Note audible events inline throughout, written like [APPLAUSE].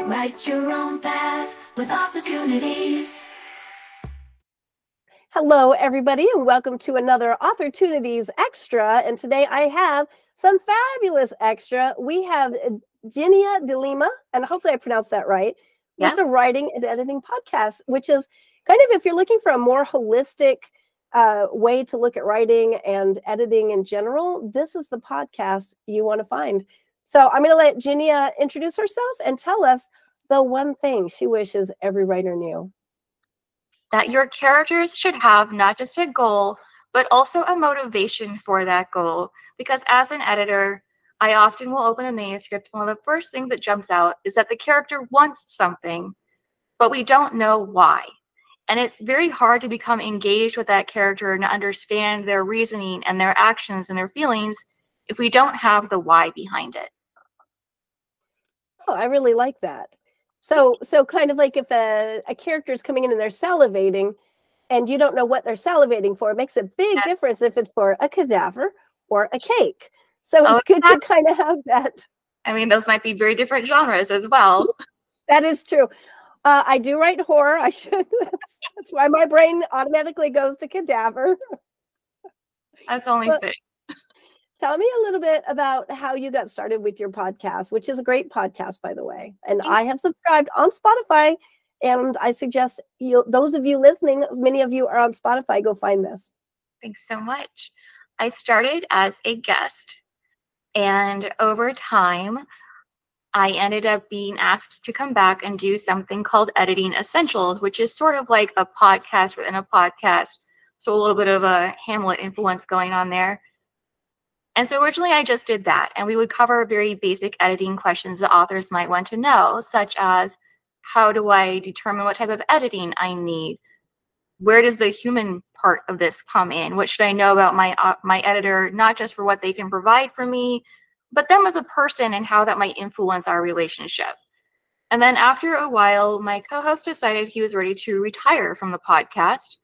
Write your own path with opportunities. Hello, everybody, and welcome to another Authortunities Extra. And today I have some fabulous extra. We have Jennia D'Lima, and hopefully I pronounced that right, Yeah. with the Writing and Editing Podcast, which is kind of if you're looking for a more holistic uh, way to look at writing and editing in general, this is the podcast you want to find. So I'm going to let Jennia introduce herself and tell us the one thing she wishes every writer knew. That your characters should have not just a goal, but also a motivation for that goal. Because as an editor, I often will open a manuscript. One of the first things that jumps out is that the character wants something, but we don't know why. And it's very hard to become engaged with that character and understand their reasoning and their actions and their feelings if we don't have the why behind it. Oh, I really like that. So, so kind of like if a, a character is coming in and they're salivating, and you don't know what they're salivating for, it makes a big Yeah. difference if it's for a cadaver or a cake. So Oh, it's good to kind of have that. I mean, those might be very different genres as well. [LAUGHS] That is true. Uh, I do write horror. I should. [LAUGHS] That's, that's why my brain automatically goes to cadaver. That's only Well, fitting. Tell me a little bit about how you got started with your podcast, which is a great podcast, by the way. And I have subscribed on Spotify, and I suggest you, those of you listening, many of you are on Spotify, go find this. Thanks so much. I started as a guest, and over time, I ended up being asked to come back and do something called Editing Essentials, which is sort of like a podcast within a podcast. So, a little bit of a Hamlet influence going on there. And so, originally, I just did that, and we would cover very basic editing questions that authors might want to know, such as how do I determine what type of editing I need? where does the human part of this come in? What should i know about my uh, my editor not just for what they can provide for me but them as a person and how that might influence our relationship. And then after a while my co-host decided he was ready to retire from the podcast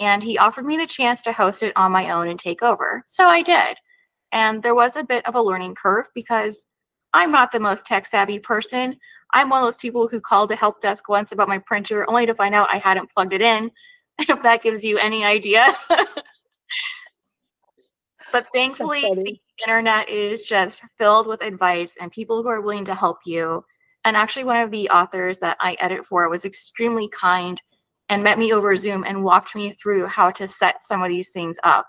and he offered me the chance to host it on my own and take over. So i did and there was a bit of a learning curve because i'm not the most tech savvy person i'm one of those people who called a help desk once about my printer only to find out i hadn't plugged it in [LAUGHS] if that gives you any idea. [LAUGHS] but thankfully, the internet is just filled with advice and people who are willing to help you. And actually, one of the authors that I edit for was extremely kind and met me over Zoom and walked me through how to set some of these things up.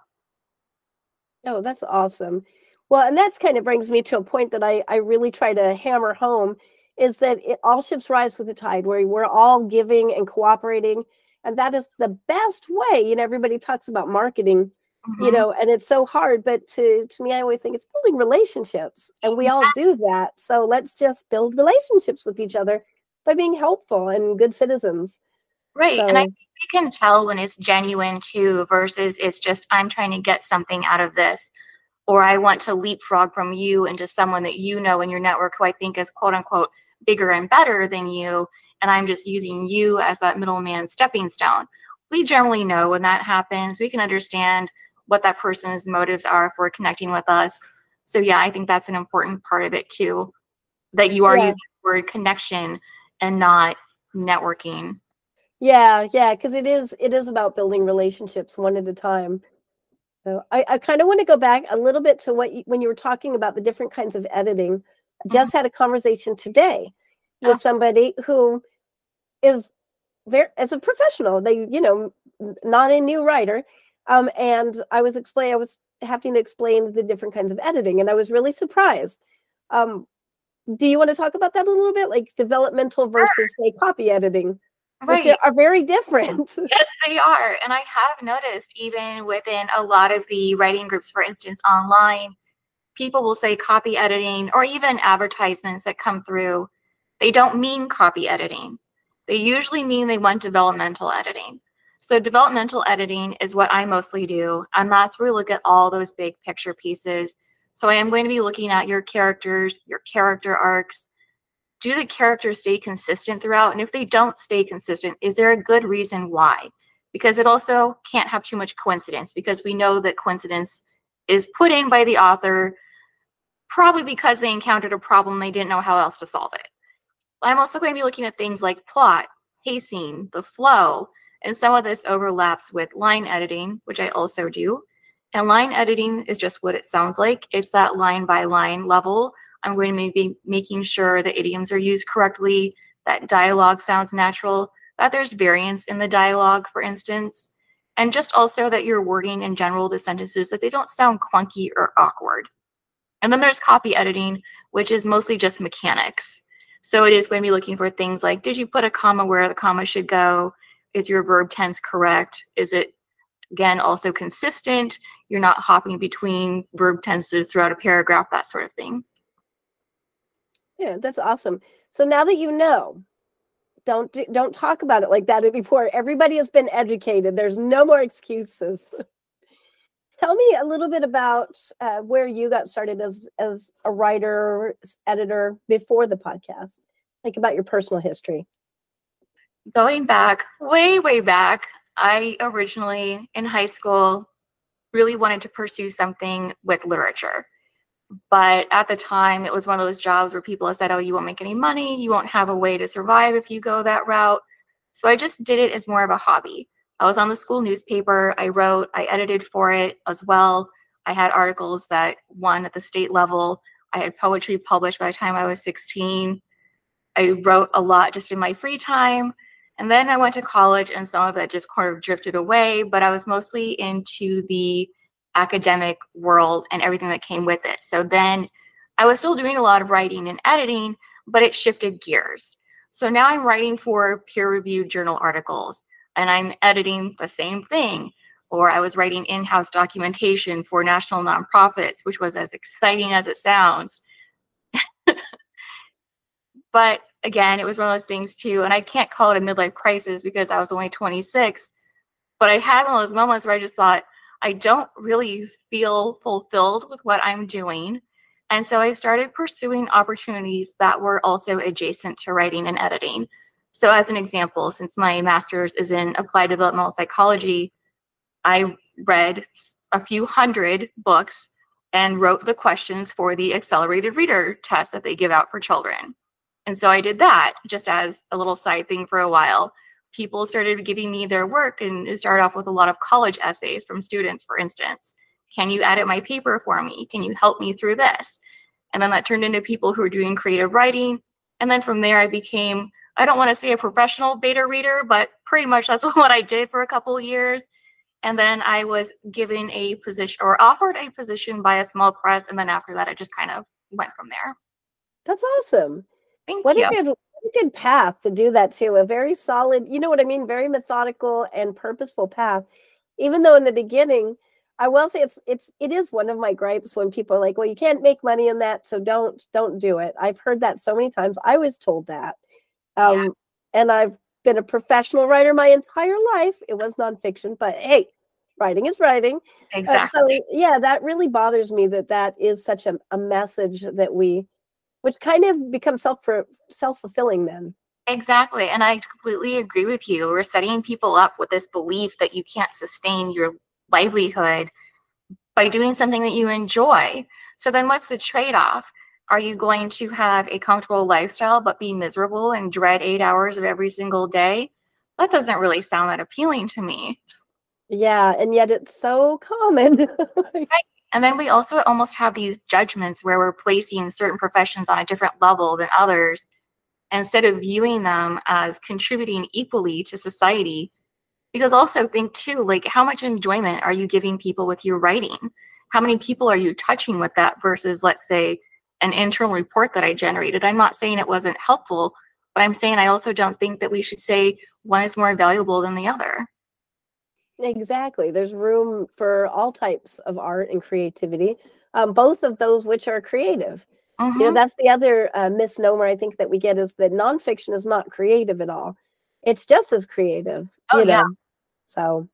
Oh, that's awesome. Well, and that's kind of brings me to a point that I, I really try to hammer home is that it, all ships rise with the tide, where we're all giving and cooperating. And that is the best way. You know, everybody talks about marketing, you Mhm. know, and it's so hard. But to, to me, I always think it's building relationships. And we all do that. So let's just build relationships with each other by being helpful and good citizens. Right. And I So- think we can tell when it's genuine too, versus it's just, I'm trying to get something out of this, or I want to leapfrog from you into someone that you know in your network who I think is quote unquote bigger and better than you. And I'm just using you as that middleman stepping stone. We generally know when that happens. We can understand what that person's motives are for connecting with us. So, yeah, I think that's an important part of it too, that you are Yeah. using the word connection and not networking. Yeah, yeah, because it is it is about building relationships one at a time. So I, I kind of want to go back a little bit to what you, when you were talking about the different kinds of editing. I just had a conversation today with somebody who is very as a professional. They, you know, not a new writer. Um, and I was explain I was having to explain the different kinds of editing, and I was really surprised. Um, do you want to talk about that a little bit, like developmental versus say copy editing? Which are- are very different. [LAUGHS] Yes, they are. And I have noticed even within a lot of the writing groups, for instance, online, people will say copy editing or even advertisements that come through. They don't mean copy editing. They usually mean they want developmental editing. So, developmental editing is what I mostly do. And that's where we look at all those big picture pieces. So, I am going to be looking at your characters, your character arcs, do the characters stay consistent throughout? And if they don't stay consistent, is there a good reason why? Because it also can't have too much coincidence because we know that coincidence is put in by the author probably because they encountered a problem they didn't know how else to solve it. I'm also going to be looking at things like plot, pacing, the flow, and some of this overlaps with line editing, which I also do. And line editing is just what it sounds like. It's that line by line level. I'm going to be making sure the idioms are used correctly, that dialogue sounds natural, that there's variance in the dialogue, for instance, and just also that your wording in general, the sentences, that they don't sound clunky or awkward. And then there's copy editing, which is mostly just mechanics. So it is going to be looking for things like, did you put a comma where the comma should go? Is your verb tense correct? Is it, again, also consistent? You're not hopping between verb tenses throughout a paragraph, that sort of thing. Yeah, that's awesome. So now that you know, don't don't talk about it like that before. Everybody has been educated. There's no more excuses. [LAUGHS] Tell me a little bit about uh, where you got started as as a writer, editor before the podcast. Like about your personal history. Going back, way way back, I originally in high school really wanted to pursue something with literature. But at the time, it was one of those jobs where people have said, oh, you won't make any money. You won't have a way to survive if you go that route. So I just did it as more of a hobby. I was on the school newspaper. I wrote, I edited for it as well. I had articles that won at the state level. I had poetry published by the time I was 16. I wrote a lot just in my free time. And then I went to college and some of that just kind of drifted away, but I was mostly into the academic world and everything that came with it. So then I was still doing a lot of writing and editing, but it shifted gears. So now I'm writing for peer reviewed journal articles and I'm editing the same thing. Or I was writing in house documentation for national nonprofits, which was as exciting as it sounds. [LAUGHS] but again, it was one of those things too. And I can't call it a midlife crisis because I was only 26. But I had one of those moments where I just thought, I don't really feel fulfilled with what I'm doing. And so I started pursuing opportunities that were also adjacent to writing and editing. So, as an example, since my master's is in applied developmental psychology, I read a few hundred books and wrote the questions for the accelerated reader test that they give out for children. And so I did that just as a little side thing for a while people started giving me their work and it started off with a lot of college essays from students, for instance. Can you edit my paper for me? Can you help me through this? And then that turned into people who were doing creative writing. And then from there, I became, I don't want to say a professional beta reader, but pretty much that's [LAUGHS] what I did for a couple of years. And then I was given a position or offered a position by a small press. And then after that, I just kind of went from there. That's awesome. Thank what you. A good, a good path to do that too. A very solid, you know what I mean? Very methodical and purposeful path. Even though in the beginning, I will say it's it's it is one of my gripes when people are like, well, you can't make money in that, so don't don't do it. I've heard that so many times. I was told that. Um, yeah. and I've been a professional writer my entire life. It was nonfiction, but hey, writing is writing. Exactly. Uh, so yeah, that really bothers me that that is such a, a message that we which kind of becomes self self-fulfilling then. Exactly and i completely agree with you. We're setting people up with this belief that you can't sustain your livelihood by doing something that you enjoy. So then what's the trade-off? Are you going to have a comfortable lifestyle but be miserable and dread eight hours of every single day? That doesn't really sound that appealing to me. Yeah and yet it's so common. [LAUGHS] Right and then we also almost have these judgments where we're placing certain professions on a different level than others instead of viewing them as contributing equally to society. Because also think too, like how much enjoyment are you giving people with your writing? How many people are you touching with that versus, let's say, an internal report that I generated? I'm not saying it wasn't helpful, but I'm saying I also don't think that we should say one is more valuable than the other. Exactly. There's room for all types of art and creativity, um, both of those which are creative. You know, mm-hmm. that's the other uh, misnomer I think that we get is that nonfiction is not creative at all. It's just as creative. Oh, you know? yeah. So,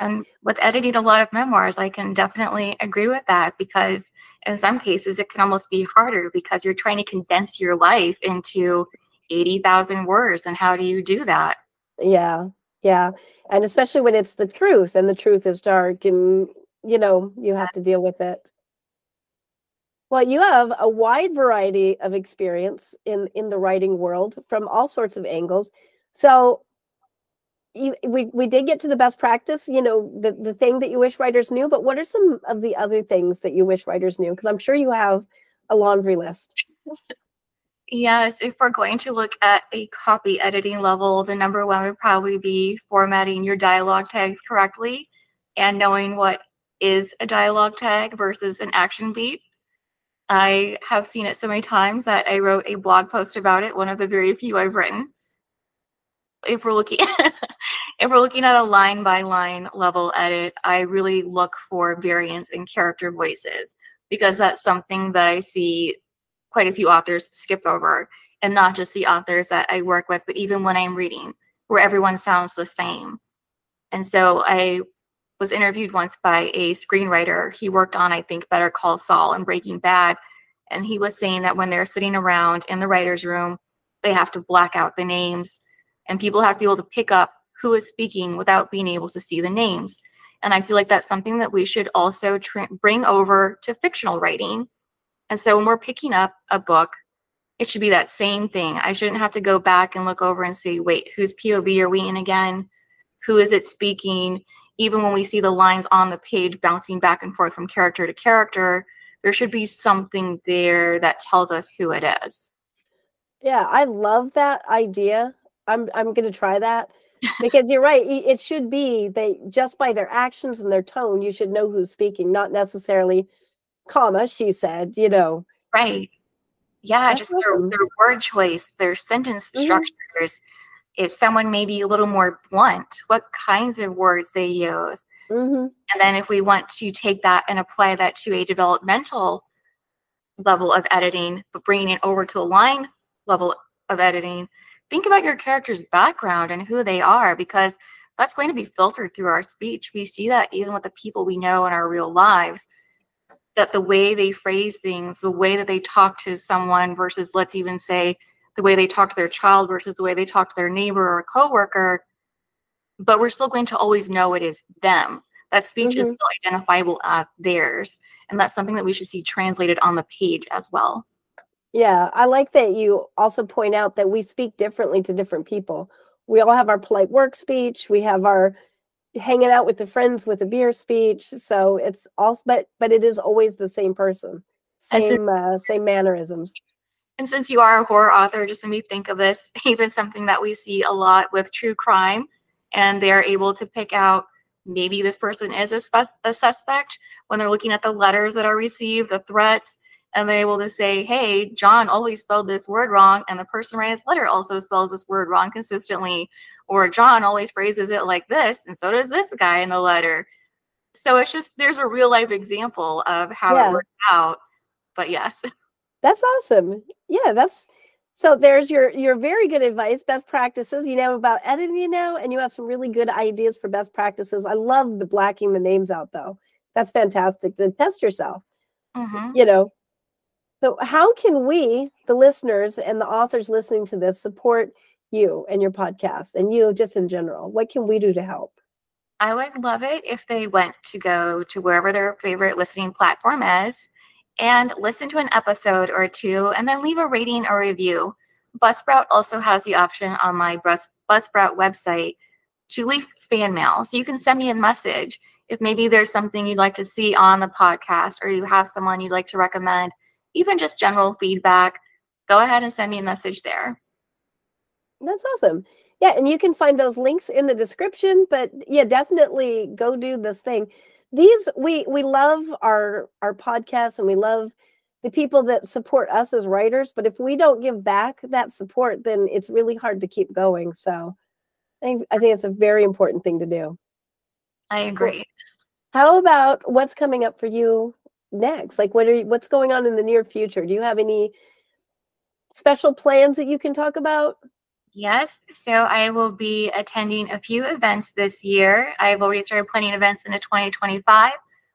and with editing a lot of memoirs, I can definitely agree with that because in some cases it can almost be harder because you're trying to condense your life into 80,000 words. And how do you do that? Yeah. Yeah. And especially when it's the truth and the truth is dark and, you know, you have to deal with it. Well, you have a wide variety of experience in in the writing world from all sorts of angles. So you, we we did get to the best practice, you know, the the thing that you wish writers knew, but what are some of the other things that you wish writers knew because I'm sure you have a laundry list. Yes, if we're going to look at a copy editing level, the number one would probably be formatting your dialogue tags correctly and knowing what is a dialogue tag versus an action beat. I have seen it so many times that I wrote a blog post about it, one of the very few I've written. If we're looking [LAUGHS] if we're looking at a line by line level edit, I really look for variance in character voices because that's something that I see quite a few authors skip over and not just the authors that I work with, but even when I'm reading where everyone sounds the same. And so I was interviewed once by a screenwriter. He worked on, I think, Better Call Saul and Breaking Bad. And he was saying that when they're sitting around in the writer's room, they have to black out the names and people have to be able to pick up who is speaking without being able to see the names. And I feel like that's something that we should also tr- bring over to fictional writing. And so when we're picking up a book, it should be that same thing. I shouldn't have to go back and look over and see, wait, whose POV are we in again? Who is it speaking? even when we see the lines on the page bouncing back and forth from character to character, there should be something there that tells us who it is. Yeah, I love that idea. I'm I'm going to try that because you're right. It should be they just by their actions and their tone, you should know who's speaking, not necessarily, comma she said. You know, right? Yeah, That's just awesome. their, their word choice, their sentence mm-hmm. structures is someone maybe a little more blunt, what kinds of words they use. Mm-hmm. And then if we want to take that and apply that to a developmental level of editing, but bringing it over to a line level of editing, think about your character's background and who they are, because that's going to be filtered through our speech. We see that even with the people we know in our real lives, that the way they phrase things, the way that they talk to someone versus, let's even say, the way they talk to their child versus the way they talk to their neighbor or coworker, but we're still going to always know it is them. That speech mm-hmm. is still identifiable as theirs. And that's something that we should see translated on the page as well. Yeah, I like that you also point out that we speak differently to different people. We all have our polite work speech, we have our hanging out with the friends with a beer speech. So it's all, but but it is always the same person. Same uh, same mannerisms. And since you are a horror author, just made me think of this, [LAUGHS] even something that we see a lot with true crime, and they're able to pick out maybe this person is a, spe- a suspect when they're looking at the letters that are received, the threats, and they're able to say, hey, John always spelled this word wrong, and the person writing this letter also spells this word wrong consistently, or John always phrases it like this, and so does this guy in the letter. So it's just there's a real life example of how yeah. it worked out. But yes. [LAUGHS] That's awesome. Yeah, that's so there's your your very good advice, best practices. You know about editing you now, and you have some really good ideas for best practices. I love the blacking the names out though. That's fantastic to test yourself. Mm-hmm. You know. So how can we, the listeners and the authors listening to this, support you and your podcast and you just in general? What can we do to help? I would love it if they went to go to wherever their favorite listening platform is and listen to an episode or two and then leave a rating or review. Buzzsprout also has the option on my Buzz, Buzzsprout website to leave fan mail. So you can send me a message if maybe there's something you'd like to see on the podcast or you have someone you'd like to recommend, even just general feedback. Go ahead and send me a message there. That's awesome. Yeah, and you can find those links in the description, but yeah, definitely go do this thing. These we we love our our podcasts and we love the people that support us as writers but if we don't give back that support then it's really hard to keep going. So i think i think it's a very important thing to do. I agree. How about what's coming up for you next? Like what are you, what's going on in the near future? Do you have any special plans that you can talk about Yes. So I will be attending a few events this year. I've already started planning events into 2025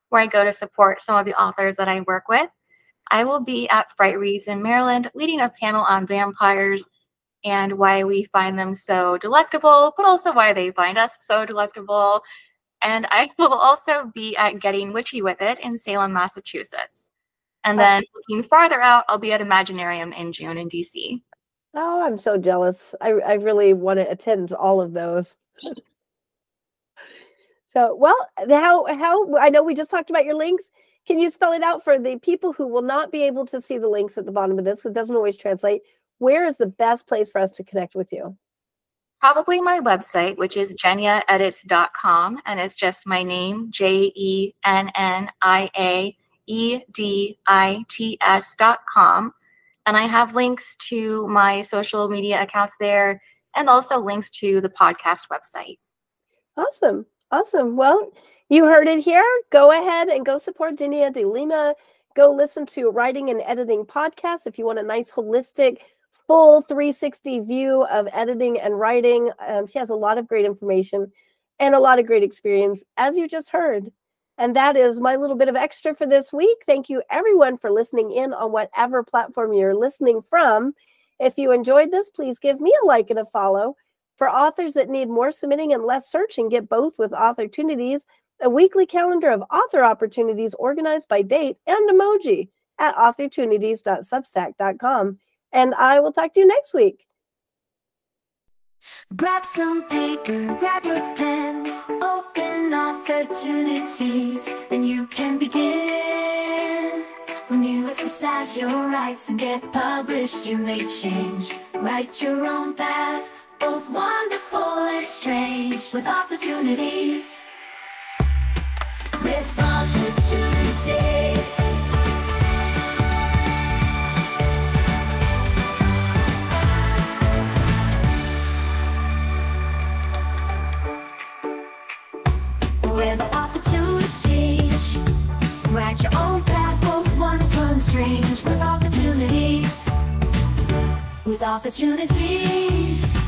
where I go to support some of the authors that I work with. I will be at Fright Reads in Maryland leading a panel on vampires and why we find them so delectable, but also why they find us so delectable. And I [LAUGHS] will also be at Getting Witchy with It in Salem, Massachusetts. And oh. then looking farther out, I'll be at Imaginarium in June in DC. Oh, I'm so jealous. I, I really want to attend all of those. So, well, how how I know we just talked about your links. Can you spell it out for the people who will not be able to see the links at the bottom of this? It doesn't always translate. Where is the best place for us to connect with you? Probably my website, which is jenniaedits.com, and it's just my name, J E N N I A E D I T S.com. And I have links to my social media accounts there and also links to the podcast website. Awesome. Awesome. Well, you heard it here. Go ahead and go support Jennia D'Lima. Go listen to Writing and Editing podcast if you want a nice, holistic, full 360 view of editing and writing. Um, she has a lot of great information and a lot of great experience, as you just heard. And that is my little bit of extra for this week. Thank you, everyone, for listening in on whatever platform you're listening from. If you enjoyed this, please give me a like and a follow. For authors that need more submitting and less searching, get both with Authortunities, a weekly calendar of author opportunities organized by date and emoji at authortunities.substack.com. And I will talk to you next week. Grab some paper, grab your pen, open opportunities, and you can begin. When you exercise your rights and get published, you may change. Write your own path both wonderful and strange with opportunities. opportunities.